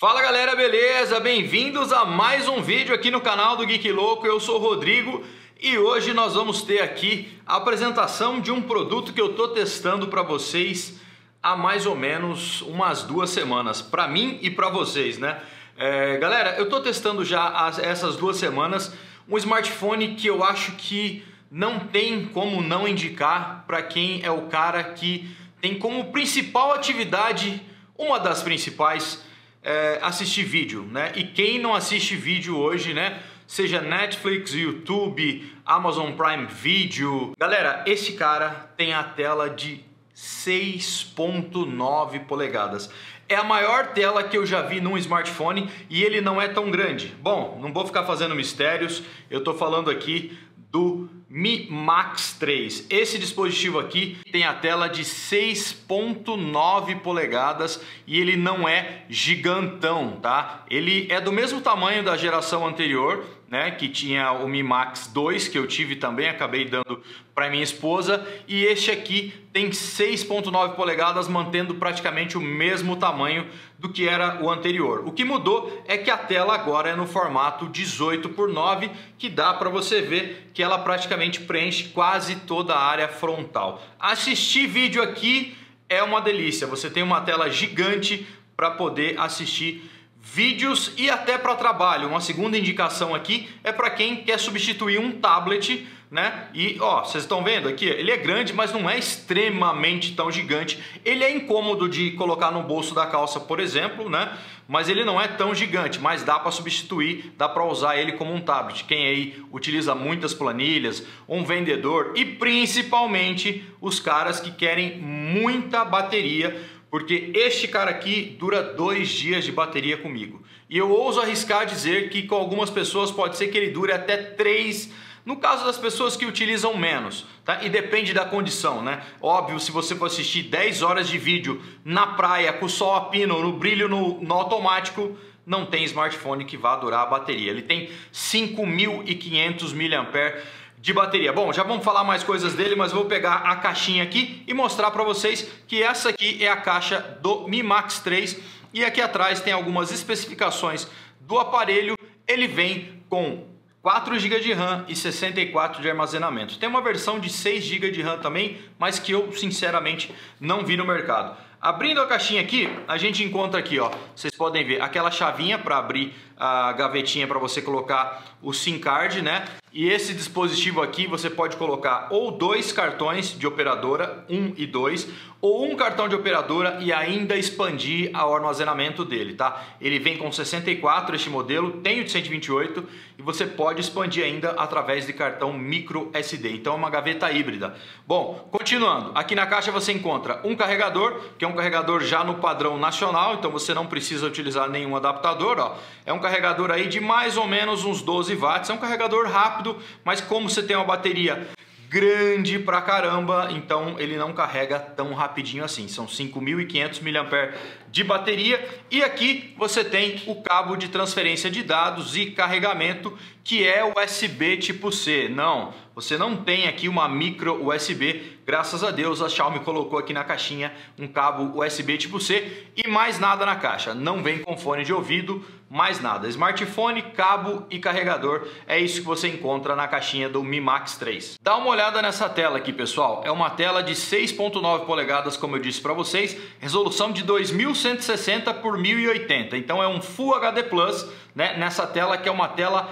Fala galera, beleza? Bem-vindos a mais um vídeo aqui no canal do Geek Louco. Eu sou o Rodrigo e hoje nós vamos ter aqui a apresentação de um produto que eu tô testando para vocês há mais ou menos umas duas semanas, para mim e para vocês, né? É, galera, eu tô testando já as, essas duas semanas um smartphone que eu acho que não tem como não indicar para quem é o cara que tem como principal atividade, uma das principais, é, assistir vídeo, né? E quem não assiste vídeo hoje, né? Seja Netflix, YouTube, Amazon Prime Video. Galera, esse cara tem a tela de 6.9 polegadas. É a maior tela que eu já vi num smartphone e ele não é tão grande. Bom, não vou ficar fazendo mistérios, eu tô falando aqui do Mi Max 3. Esse dispositivo aqui tem a tela de 6.9 polegadas e ele não é gigantão, tá? Ele é do mesmo tamanho da geração anterior, né, que tinha o Mi Max 2, que eu tive também, acabei dando para minha esposa, e este aqui tem 6.9 polegadas, mantendo praticamente o mesmo tamanho do que era o anterior. O que mudou é que a tela agora é no formato 18 por 9, que dá para você ver que ela praticamente preenche quase toda a área frontal. Assistir vídeo aqui é uma delícia. Você tem uma tela gigante para poder assistir vídeos e até para trabalho. Uma segunda indicação aqui é para quem quer substituir um tablet, né? E ó, vocês estão vendo aqui, ele é grande, mas não é extremamente tão gigante. Ele é incômodo de colocar no bolso da calça, por exemplo, né? Mas ele não é tão gigante, mas dá para substituir, dá para usar ele como um tablet. Quem aí utiliza muitas planilhas, um vendedor e principalmente os caras que querem muita bateria porque este cara aqui dura dois dias de bateria comigo. E eu ouso arriscar dizer que com algumas pessoas pode ser que ele dure até três no caso das pessoas que utilizam menos, tá? E depende da condição, né? Óbvio, se você for assistir 10 horas de vídeo na praia, com o sol a pino, no brilho no, no automático, não tem smartphone que vá durar a bateria. Ele tem 5.500 mAh de bateria. Bom, já vamos falar mais coisas dele, mas vou pegar a caixinha aqui e mostrar para vocês que essa aqui é a caixa do Mi Max 3 e aqui atrás tem algumas especificações do aparelho. Ele vem com 4 GB de RAM e 64 de armazenamento. Tem uma versão de 6 GB de RAM também, mas que eu sinceramente não vi no mercado. Abrindo a caixinha aqui, a gente encontra aqui, ó, vocês podem ver aquela chavinha para abrir a gavetinha para você colocar o SIM card, né? E esse dispositivo aqui você pode colocar ou dois cartões de operadora, um e dois, ou um cartão de operadora e ainda expandir o armazenamento dele, tá? Ele vem com 64 este modelo, tem o de 128 e você pode expandir ainda através de cartão micro SD. Então é uma gaveta híbrida. Bom, continuando, aqui na caixa você encontra um carregador, que é um carregador já no padrão nacional, então você não precisa utilizar nenhum adaptador, ó. É um carregador aí de mais ou menos uns 12 watts, é um carregador rápido rápido, mas como você tem uma bateria grande pra caramba, então ele não carrega tão rapidinho assim. São 5.500 mAh de bateria e aqui você tem o cabo de transferência de dados e carregamento que é USB tipo C. Não, você não tem aqui uma micro USB, graças a Deus a Xiaomi colocou aqui na caixinha um cabo USB tipo C e mais nada na caixa. Não vem com fone de ouvido, mais nada. Smartphone, cabo e carregador, é isso que você encontra na caixinha do Mi Max 3. Dá uma olhada nessa tela aqui, pessoal. É uma tela de 6.9 polegadas, como eu disse para vocês, resolução de 2160 por 1080. Então é um Full HD Plus, né, nessa tela que é uma tela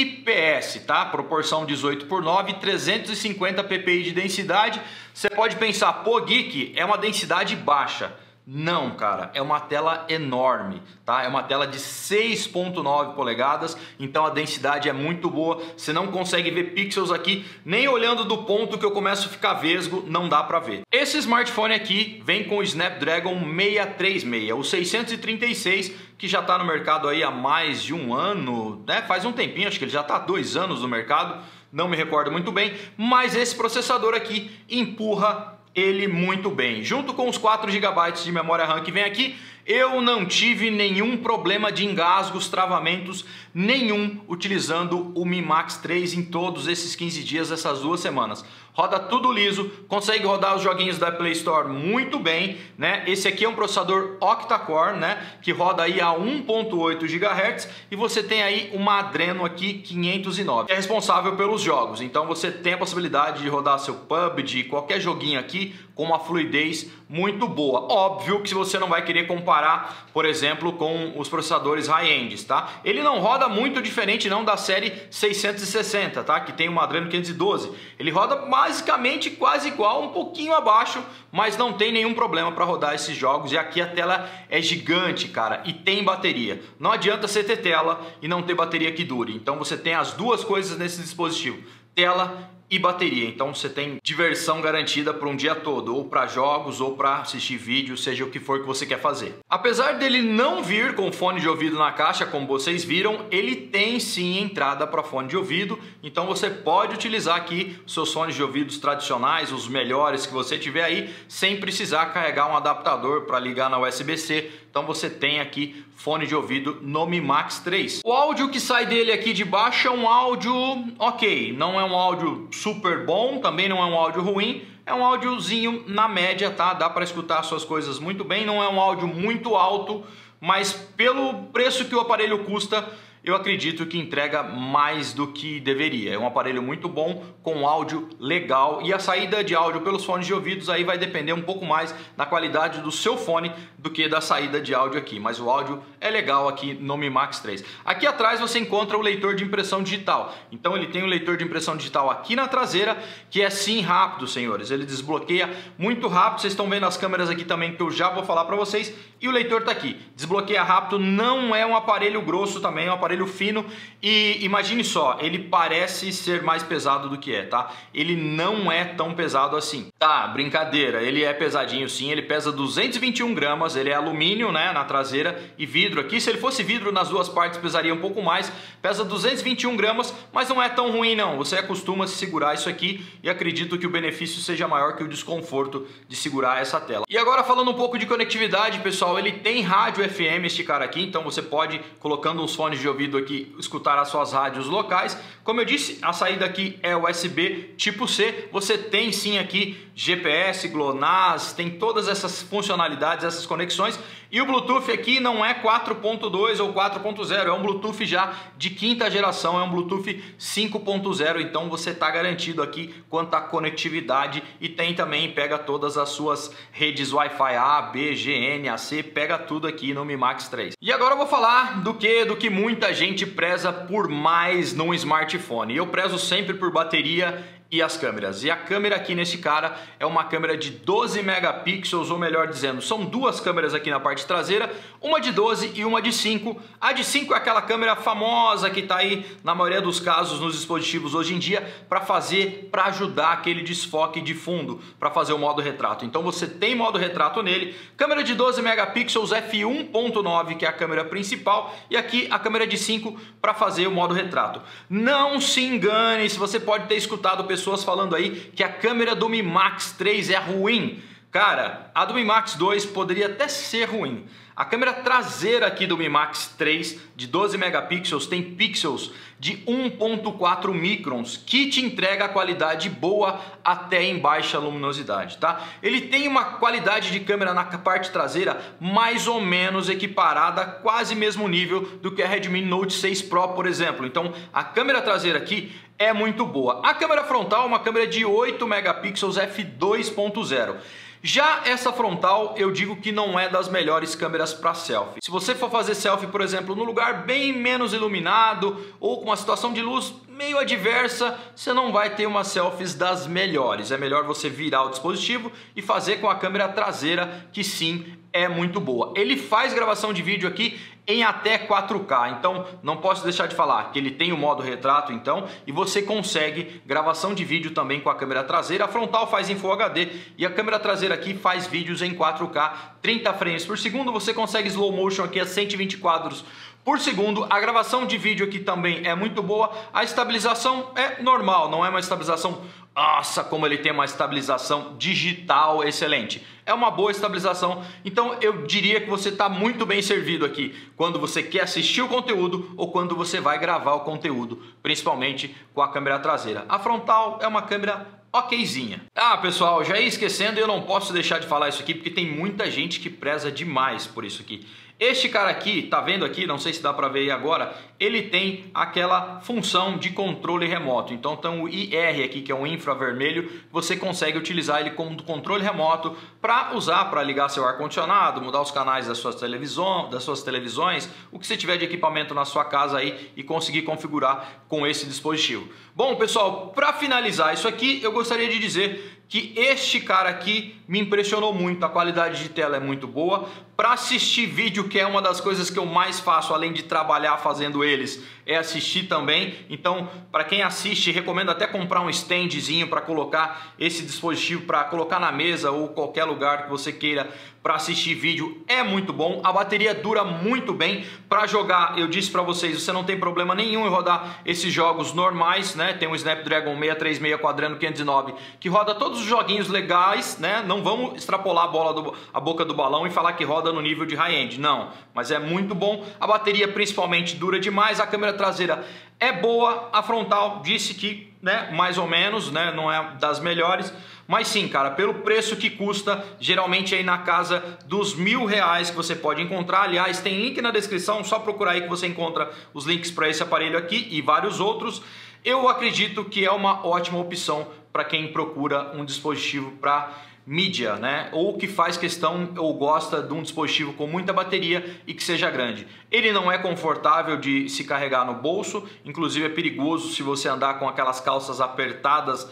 IPS, tá? Proporção 18 por 9, 350 ppi de densidade. Você pode pensar, pô, Geek, é uma densidade baixa. Não, cara, é uma tela enorme, tá? É uma tela de 6.9 polegadas, então a densidade é muito boa. Você não consegue ver pixels aqui, nem olhando do ponto que eu começo a ficar vesgo, não dá para ver. Esse smartphone aqui vem com o Snapdragon 636, o 636, que já está no mercado aí há mais de um ano, né? Faz um tempinho, acho que ele já está há dois anos no mercado, não me recordo muito bem, mas esse processador aqui empurra ele muito bem. Junto com os 4 GB de memória RAM que vem aqui, eu não tive nenhum problema de engasgos, travamentos, nenhum utilizando o Mi Max 3 em todos esses 15 dias, essas duas semanas. Roda tudo liso, consegue rodar os joguinhos da Play Store muito bem, né? Esse aqui é um processador octa-core, né, que roda aí a 1.8 GHz e você tem aí uma Adreno aqui 509, que é responsável pelos jogos. Então você tem a possibilidade de rodar seu PUBG, qualquer joguinho aqui com uma fluidez muito boa. Óbvio que você não vai querer comparar, por exemplo, com os processadores high-ends, tá? Ele não roda muito diferente não da série 660, tá? Que tem uma Adreno 512. Ele roda basicamente quase igual, um pouquinho abaixo, mas não tem nenhum problema para rodar esses jogos. E aqui a tela é gigante, cara, e tem bateria. Não adianta você ter tela e não ter bateria que dure. Então você tem as duas coisas nesse dispositivo. Tela e bateria. Então você tem diversão garantida para um dia todo, ou para jogos, ou para assistir vídeo, seja o que for que você quer fazer. Apesar dele não vir com fone de ouvido na caixa, como vocês viram, ele tem sim entrada para fone de ouvido, então você pode utilizar aqui seus fones de ouvidos tradicionais, os melhores que você tiver aí, sem precisar carregar um adaptador para ligar na USB-C. Então você tem aqui fone de ouvido no Mi Max 3. O áudio que sai dele aqui de baixo é um áudio ok, não é um áudio super bom, também não é um áudio ruim, é um áudiozinho na média, tá? Dá para escutar suas coisas muito bem, não é um áudio muito alto, mas pelo preço que o aparelho custa, eu acredito que entrega mais do que deveria. É um aparelho muito bom, com áudio legal e a saída de áudio pelos fones de ouvidos aí vai depender um pouco mais da qualidade do seu fone do que da saída de áudio aqui, mas o áudio é legal aqui no Mi Max 3. Aqui atrás você encontra o leitor de impressão digital. Então ele tem um leitor de impressão digital aqui na traseira, que é sim rápido, senhores. Ele desbloqueia muito rápido. Vocês estão vendo as câmeras aqui também que eu já vou falar para vocês. E o leitor está aqui. Desbloqueia rápido, não é um aparelho grosso também, é um aparelho fino e imagine só, ele parece ser mais pesado do que é, tá? Ele não é tão pesado assim. Tá, brincadeira, ele é pesadinho sim, ele pesa 221 gramas, ele é alumínio, né, na traseira e vidro aqui. Se ele fosse vidro nas duas partes pesaria um pouco mais, pesa 221 gramas, mas não é tão ruim não. Você acostuma se segurar isso aqui e acredito que o benefício seja maior que o desconforto de segurar essa tela. E agora falando um pouco de conectividade, pessoal, ele tem rádio FM este cara aqui, então você pode colocando uns fones de ouvido ouvido aqui escutar as suas rádios locais. Como eu disse, a saída aqui é USB tipo C. Você tem sim aqui GPS, GLONASS, tem todas essas funcionalidades, essas conexões. E o Bluetooth aqui não é 4.2 ou 4.0, é um Bluetooth já de quinta geração, é um Bluetooth 5.0, então você está garantido aqui quanto à conectividade e tem também, pega todas as suas redes Wi-Fi A, B, GN, AC, pega tudo aqui no Mi Max 3. E agora eu vou falar do que, do que muita gente preza por mais num smartphone. Eu prezo sempre por bateria e as câmeras. E a câmera aqui nesse cara é uma câmera de 12 megapixels, ou melhor dizendo, são duas câmeras aqui na parte traseira, uma de 12 e uma de 5. A de 5 é aquela câmera famosa que está aí na maioria dos casos nos dispositivos hoje em dia para fazer, para ajudar aquele desfoque de fundo, para fazer o modo retrato. Então você tem modo retrato nele, câmera de 12 megapixels f1.9 que é a câmera principal e aqui a câmera de 5 para fazer o modo retrato. Não se engane, se você pode ter escutado pessoas pessoas falando aí que a câmera do Mi Max 3 é ruim. Cara, a do Mi Max 2 poderia até ser ruim. A câmera traseira aqui do Mi Max 3 de 12 megapixels tem pixels de 1.4 microns, que te entrega a qualidade boa até em baixa luminosidade, tá? Ele tem uma qualidade de câmera na parte traseira mais ou menos equiparada, quase mesmo nível do que a Redmi Note 6 Pro, por exemplo. Então, a câmera traseira aqui é muito boa. A câmera frontal é uma câmera de 8 megapixels f2.0. Já essa frontal, eu digo que não é das melhores câmeras para selfie. Se você for fazer selfie, por exemplo, num lugar bem menos iluminado ou com uma situação de luz meio adversa, você não vai ter umas selfies das melhores. É melhor você virar o dispositivo e fazer com a câmera traseira, que sim, é muito boa. Ele faz gravação de vídeo aqui em até 4K. Então, não posso deixar de falar que ele tem o modo retrato, então, e você consegue gravação de vídeo também com a câmera traseira. A frontal faz em Full HD e a câmera traseira aqui faz vídeos em 4K, 30 frames por segundo. Você consegue slow motion aqui a 120 quadros por segundo. A gravação de vídeo aqui também é muito boa. A estabilização é normal, não é uma estabilização nossa, como ele tem uma estabilização digital excelente. É uma boa estabilização, então eu diria que você está muito bem servido aqui quando você quer assistir o conteúdo ou quando você vai gravar o conteúdo, principalmente com a câmera traseira. A frontal é uma câmera okzinha. Ah, pessoal, já ia esquecendo e eu não posso deixar de falar isso aqui porque tem muita gente que preza demais por isso aqui. Este cara aqui, tá vendo aqui, não sei se dá para ver aí agora, ele tem aquela função de controle remoto. Então tem o IR aqui, que é um infravermelho, você consegue utilizar ele como controle remoto para usar para ligar seu ar condicionado, mudar os canais das suas televisões, das suas televisões, o que você tiver de equipamento na sua casa aí e conseguir configurar com esse dispositivo. Bom, pessoal, para finalizar isso aqui, eu gostaria de dizer que este cara aqui me impressionou muito, a qualidade de tela é muito boa. Para assistir vídeo, que é uma das coisas que eu mais faço, além de trabalhar fazendo eles, é assistir também. Então, para quem assiste, recomendo até comprar um standzinho para colocar esse dispositivo, para colocar na mesa ou qualquer lugar que você queira para assistir vídeo. É muito bom, a bateria dura muito bem. Para jogar, eu disse para vocês, você não tem problema nenhum em rodar esses jogos normais, né? Tem um Snapdragon 636 Quadrando 509 que roda todos os joguinhos legais, né? Não vamos extrapolar a bola do, a boca do balão e falar que roda no nível de high-end, não. Mas é muito bom. A bateria principalmente dura demais, a câmera traseira é boa, a frontal disse que, né, mais ou menos, né, não é das melhores, mas sim, cara, pelo preço que custa, geralmente aí na casa dos mil reais que você pode encontrar. Aliás, tem link na descrição, só procurar aí que você encontra os links para esse aparelho aqui e vários outros. Eu acredito que é uma ótima opção para quem procura um dispositivo para mídia, né? Ou que faz questão ou gosta de um dispositivo com muita bateria e que seja grande. Ele não é confortável de se carregar no bolso, inclusive é perigoso se você andar com aquelas calças apertadas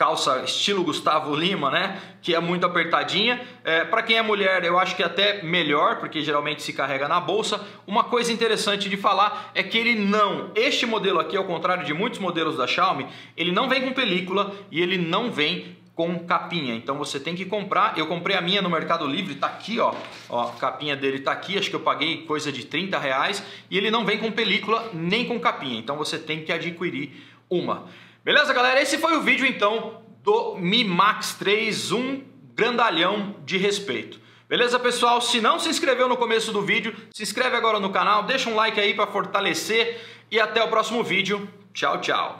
calça estilo Gustavo Lima, né? Que é muito apertadinha. É, para quem é mulher, eu acho que é até melhor, porque geralmente se carrega na bolsa. Uma coisa interessante de falar é que ele não, este modelo aqui, ao contrário de muitos modelos da Xiaomi, ele não vem com película e ele não vem com capinha. Então você tem que comprar. Eu comprei a minha no Mercado Livre, tá aqui, ó. ó a capinha dele tá aqui, acho que eu paguei coisa de 30 reais. E ele não vem com película nem com capinha. Então você tem que adquirir uma. Beleza, galera? Esse foi o vídeo então do Mi Max 3, um grandalhão de respeito. Beleza, pessoal? Se não se inscreveu no começo do vídeo, se inscreve agora no canal, deixa um like aí para fortalecer e até o próximo vídeo. Tchau, tchau.